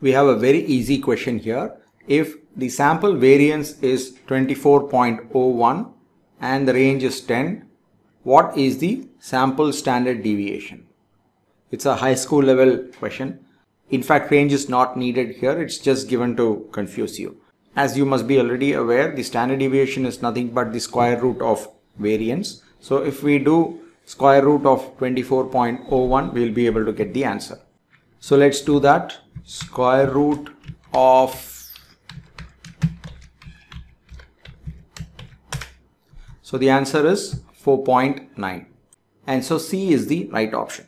we have a very easy question here. If the sample variance is 24.01 and the range is 10, what is the sample standard deviation? It's a high school level question. In fact, range is not needed here. It's just given to confuse you. As you must be already aware, the standard deviation is nothing but the square root of variance. So if we do square root of 24.01, we'll be able to get the answer. So let's do that. Square root of So the answer is 4.9 and so C is the right option.